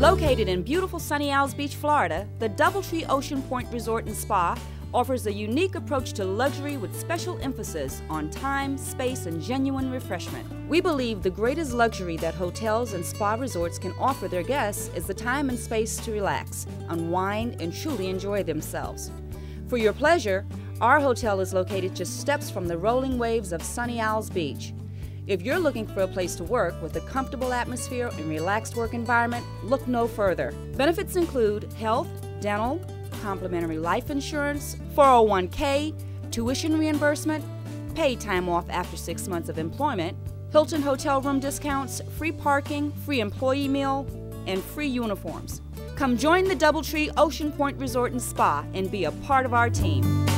Located in beautiful Sunny Isles Beach, Florida, the Doubletree Ocean Point Resort and Spa offers a unique approach to luxury with special emphasis on time, space, and genuine refreshment. We believe the greatest luxury that hotels and spa resorts can offer their guests is the time and space to relax, unwind, and truly enjoy themselves. For your pleasure, our hotel is located just steps from the rolling waves of Sunny Isles Beach. If you're looking for a place to work with a comfortable atmosphere and relaxed work environment, look no further. Benefits include health, dental, complimentary life insurance, 401k, tuition reimbursement, paid time off after six months of employment, Hilton hotel room discounts, free parking, free employee meal, and free uniforms. Come join the Doubletree Ocean Point Resort and Spa and be a part of our team.